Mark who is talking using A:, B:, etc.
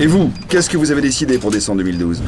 A: Et vous, qu'est-ce que vous avez décidé pour décembre 2012